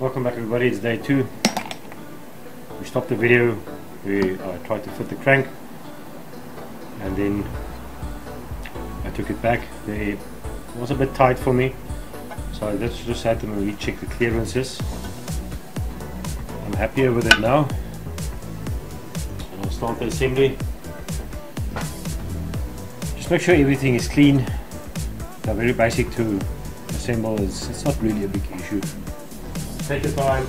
Welcome back everybody, it's day two. We stopped the video, we uh, tried to fit the crank and then I took it back. It was a bit tight for me so I just, just had to recheck the clearances. I'm happier with it now. And I'll start the assembly. Just make sure everything is clean. They're very basic to assemble, it's, it's not really a big issue take your time,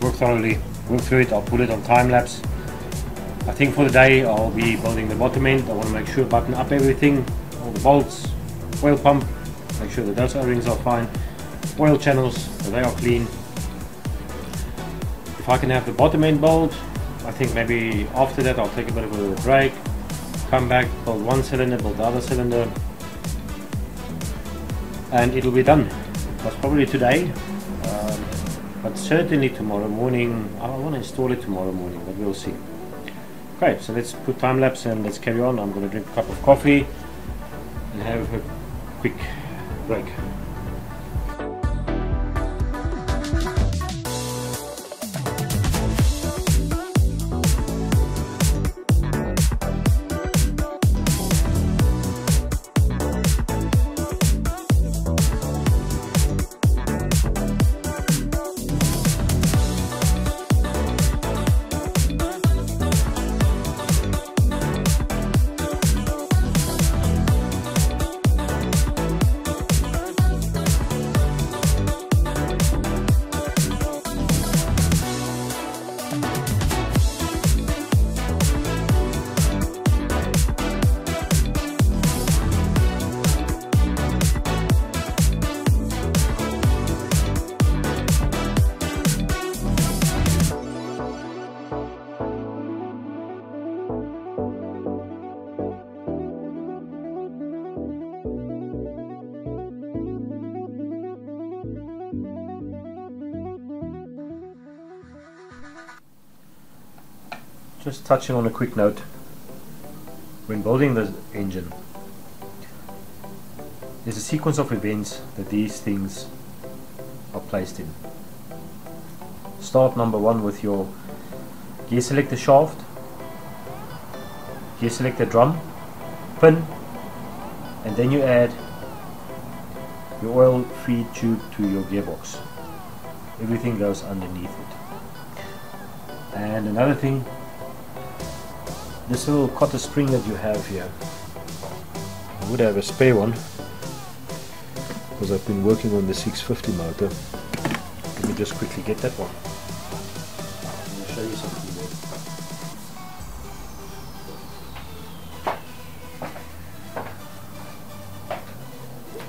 work thoroughly, work through it, I'll put it on time lapse. I think for the day I'll be building the bottom end, I want to make sure button up everything, all the bolts, oil pump, make sure that those o-rings are fine, oil channels, they are clean. If I can have the bottom end bolt, I think maybe after that I'll take a bit of a break, come back, build one cylinder, build the other cylinder, and it'll be done was probably today um, but certainly tomorrow morning. I want to install it tomorrow morning but we'll see. Okay so let's put time lapse and let's carry on. I'm going to drink a cup of coffee and have a quick break Just touching on a quick note, when building the engine, there's a sequence of events that these things are placed in. Start number one with your gear selector shaft, gear selector drum, pin, and then you add your oil feed tube to your gearbox. Everything goes underneath it. And another thing this little cotter spring that you have here. I would have a spare one because I've been working on the 650 motor. Let me just quickly get that one. Show you something there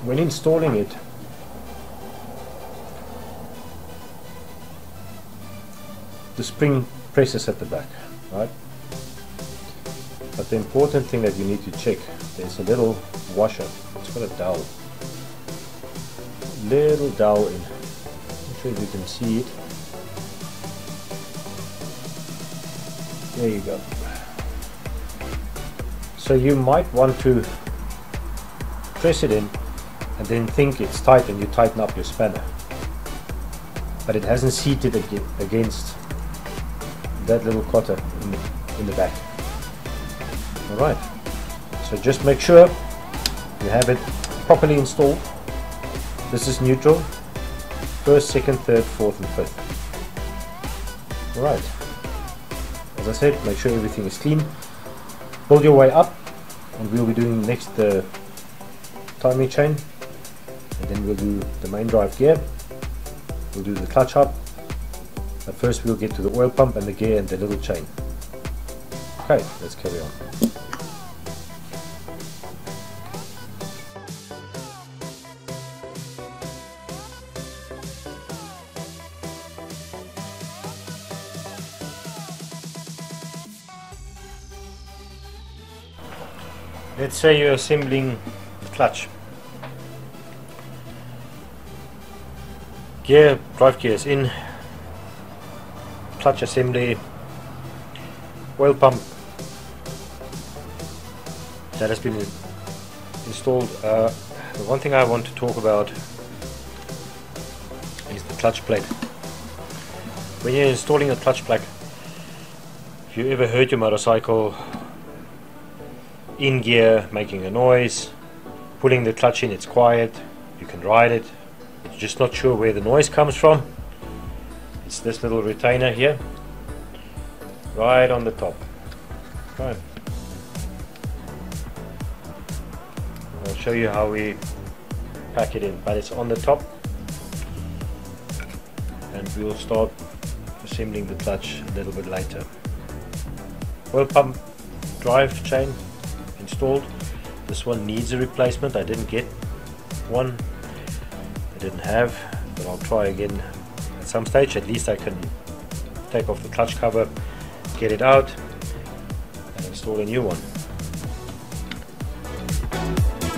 when installing it the spring presses at the back right the important thing that you need to check, there's a little washer. It's got a dowel. Little dowel in. Not sure if you can see it. There you go. So you might want to press it in and then think it's tight and you tighten up your spanner. But it hasn't seated against that little cotter in the, in the back. Alright, so just make sure you have it properly installed. This is neutral, first, second, third, fourth and fifth. Alright, as I said, make sure everything is clean. Build your way up and we'll be doing next the timing chain and then we'll do the main drive gear. We'll do the clutch hub. But first we'll get to the oil pump and the gear and the little chain. Okay, let's carry on. Let's say you're assembling clutch. Gear, drive gears in, clutch assembly, oil pump that has been installed. Uh, the one thing I want to talk about is the clutch plate. When you're installing a clutch plate, if you ever heard your motorcycle in gear making a noise, pulling the clutch in it's quiet, you can ride it, just not sure where the noise comes from, it's this little retainer here, right on the top. Right. I'll show you how we pack it in, but it's on the top and we'll start assembling the clutch a little bit later. Oil pump drive chain installed. This one needs a replacement. I didn't get one. I didn't have, but I'll try again at some stage. At least I can take off the clutch cover, get it out, and install a new one.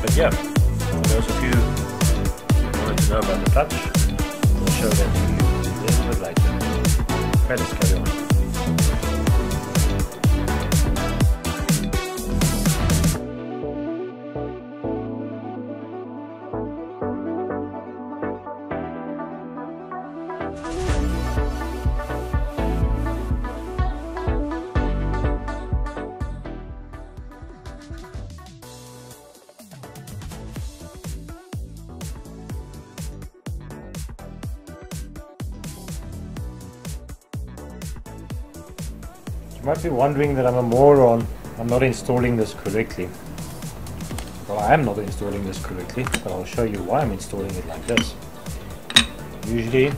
But yeah, for those of you who wanted to know about the clutch, we'll show that to you a little bit later. Let's carry on. You might be wondering that I'm a moron. I'm not installing this correctly. Well, I am not installing this correctly, but I'll show you why I'm installing it like this. Usually,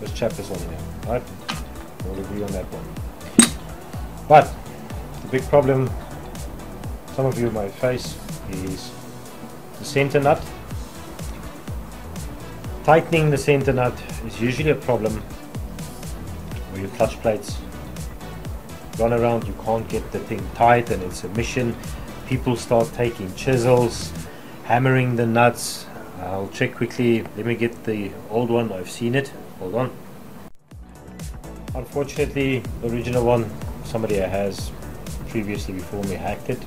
this chap is on there, right? We'll agree on that one. But, the big problem some of you might face is the center nut. Tightening the center nut is usually a problem where your clutch plates run around you can't get the thing tight and it's a mission people start taking chisels hammering the nuts. I'll check quickly. Let me get the old one. I've seen it. Hold on. Unfortunately the original one somebody has previously before me hacked it.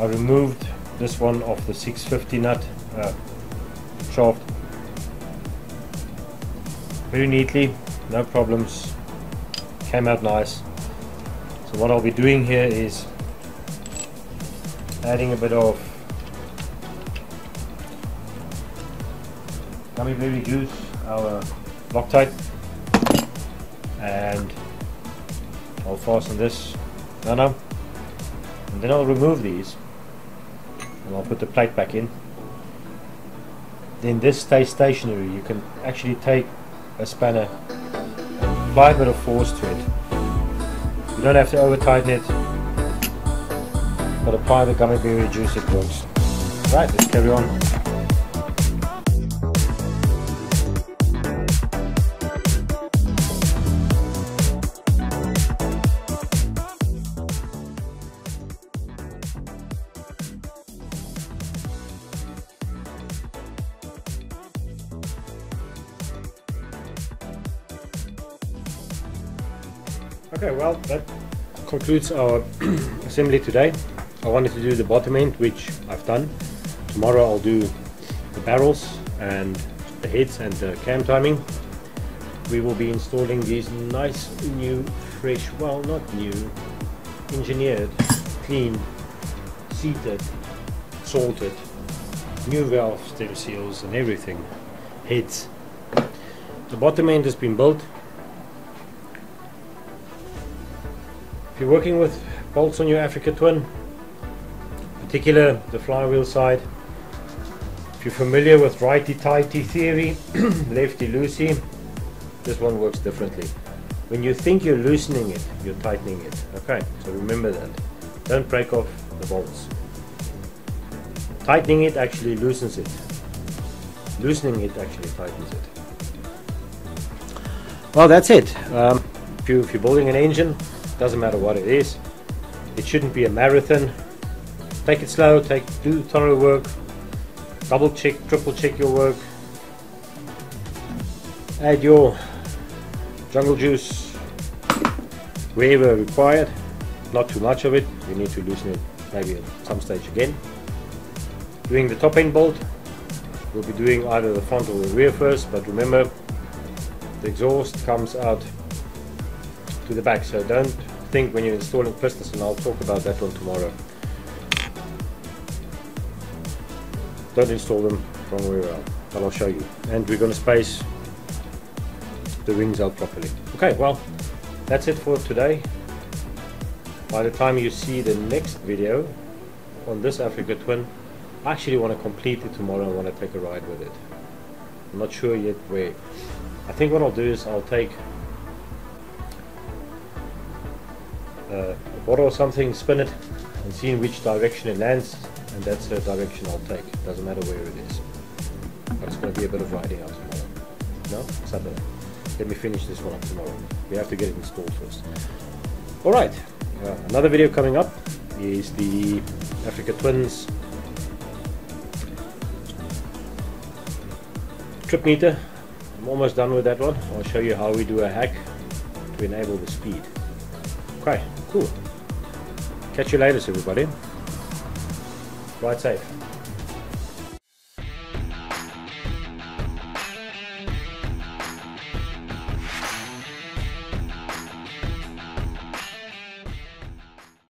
I removed this one off the 650 nut uh, shaft. Very neatly no problems. Came out nice so what I'll be doing here is adding a bit of gummy baby juice, our Loctite, and I'll fasten this nano, and then I'll remove these, and I'll put the plate back in. Then this stays stationary. You can actually take a spanner and apply a bit of force to it you don't have to over tighten it, but apply the gummy berry juice, it works. Right, let's carry on. Okay, well, that concludes our assembly today. I wanted to do the bottom end, which I've done. Tomorrow I'll do the barrels and the heads and the cam timing. We will be installing these nice new, fresh, well not new, engineered, clean, seated, salted, new valve stem seals and everything, heads. The bottom end has been built If you're working with bolts on your Africa Twin, particular the flywheel side, if you're familiar with righty-tighty theory, lefty-loosey, this one works differently. When you think you're loosening it, you're tightening it. Okay, so remember that. Don't break off the bolts. Tightening it actually loosens it. Loosening it actually tightens it. Well, that's it. Um, if, you, if you're building an engine, doesn't matter what it is. It shouldn't be a marathon. Take it slow take do thorough work. Double check triple check your work. Add your jungle juice wherever required. Not too much of it. You need to loosen it maybe at some stage again. Doing the top end bolt. We'll be doing either the front or the rear first but remember the exhaust comes out to the back so don't think when you're installing pistons and I'll talk about that one tomorrow. Don't install them from rear out but I'll show you. And we're going to space the rings out properly. Okay well that's it for today. By the time you see the next video on this Africa Twin I actually want to complete it tomorrow and want to take a ride with it. I'm not sure yet where. I think what I'll do is I'll take uh, a bottle or something spin it and see in which direction it lands and that's the direction I'll take. Doesn't matter where it is. But it's going to be a bit of riding out tomorrow. No? Saturday. Let me finish this one up tomorrow. We have to get it installed first. Alright uh, another video coming up is the Africa Twins trip meter. I'm almost done with that one. I'll show you how we do a hack to enable the speed okay cool. Catch you later everybody. Ride safe